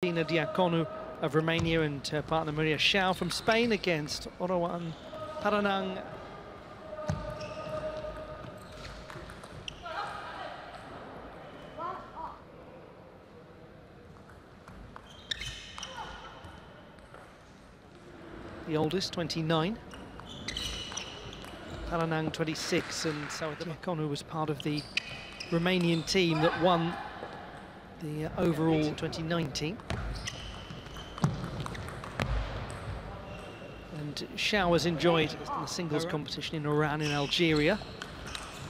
Tina Diaconu of Romania and her partner Maria Xiao from Spain against Orawan Paranang the oldest, 29. Paranang, 26, and so Diaconu was part of the Romanian team that won the overall 2019. And Showers enjoyed the singles competition in Iran in Algeria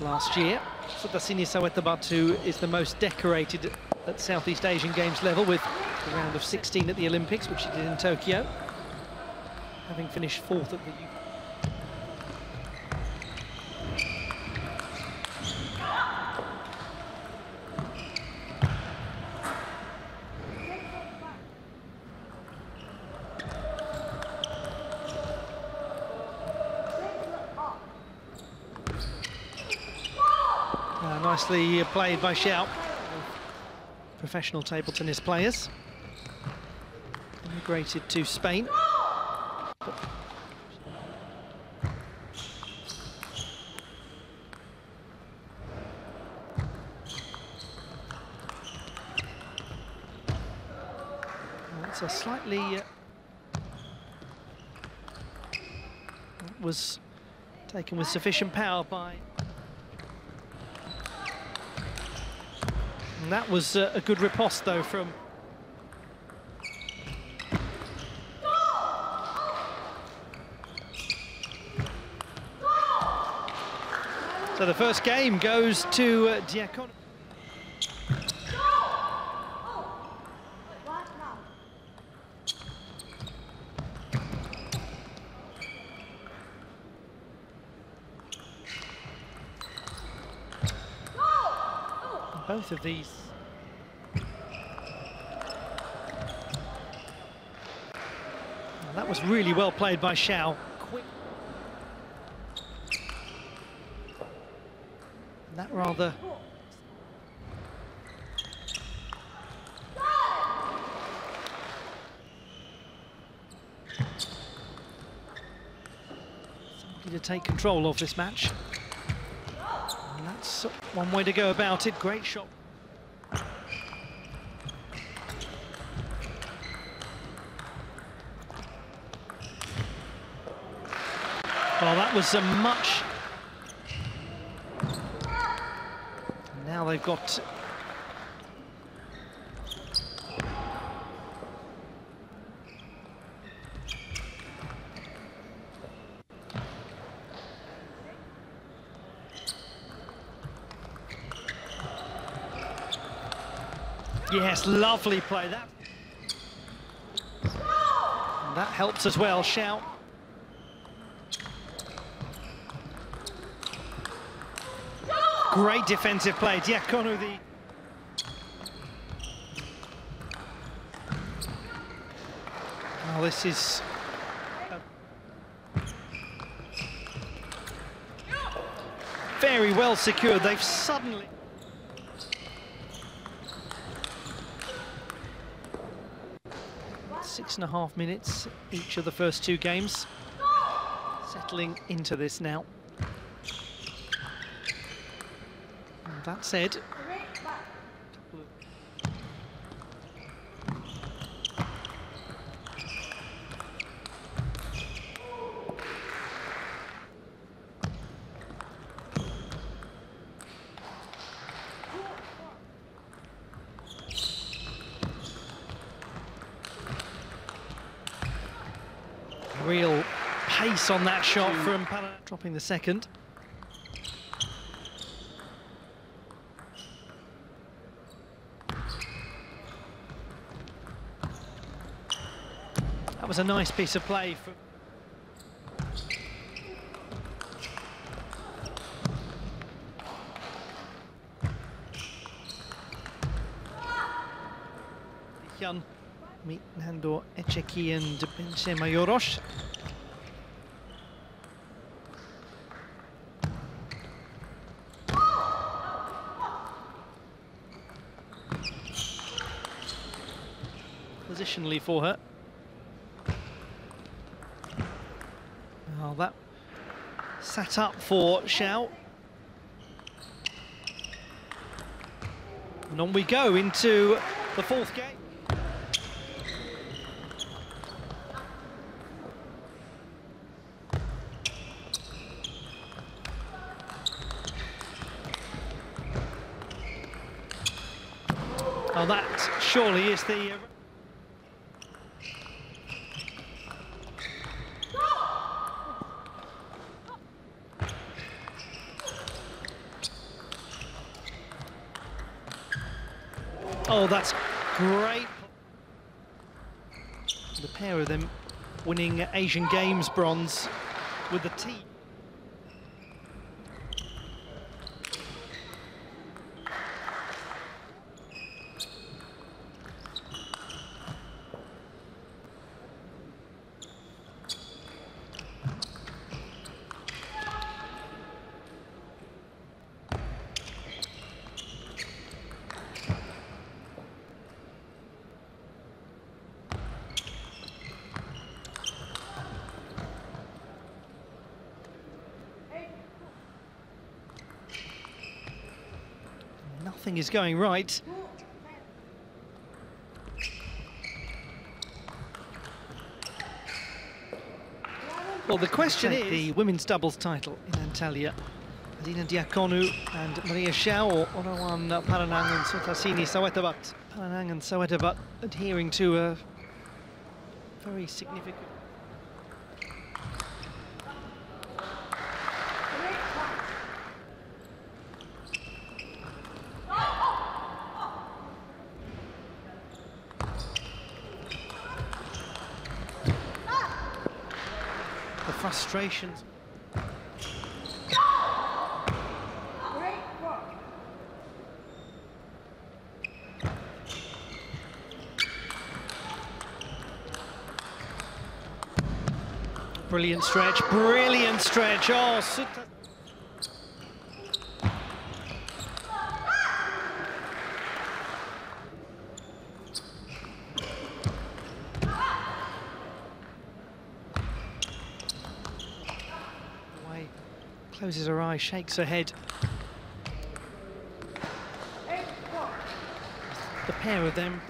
last year. Suthasini Sawettabut is the most decorated at Southeast Asian Games level with the round of 16 at the Olympics, which she did in Tokyo, having finished fourth at the Uh, nicely played by Xiao, professional table tennis players. Immigrated to Spain. It's a slightly... Uh, was taken with sufficient power by And that was uh, a good riposte, though, from... So the first game goes to uh, Diacon. Both of these that was really well played by Xiao. Quick. That rather... To take control of this match. One way to go about it. Great shot. Well, that was a much... Now they've got... Yes, lovely play. That, that helps as well. Shout. Great defensive play. Diaconu, the... Oh, this is... Uh, very well secured. They've suddenly... Six and a half minutes each of the first two games. Settling into this now. That said, pace on that shot from Pala, dropping the second. That was a nice piece of play. For meet Nando Echeki and Benzema Yoros. Positionally for her. Well, that sat up for Xiao. And on we go into the fourth game. Oh, that surely is the... Oh, that's great. The pair of them winning Asian Games bronze with the team. Nothing is going right. Well, the question is the women's doubles title in Antalya. Adina Diaconu and Maria Xiao, or Orawan Paranang and Suthasini Sawettabut. Paranang and Sawettabut adhering to a very significant the frustrations. Brilliant stretch, brilliant stretch. Oh, Closes her eyes, shakes her head. The pair of them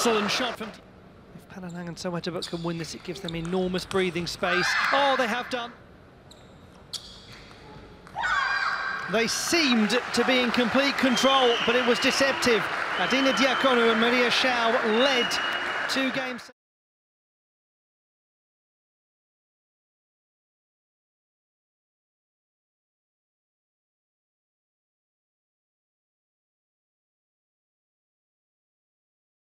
Excellent shot from... If Paranang and Sawettabut can win this, it gives them enormous breathing space. Oh, they have done. They seemed to be in complete control, but it was deceptive. Adina Diaconu and Maria Xiao led two games.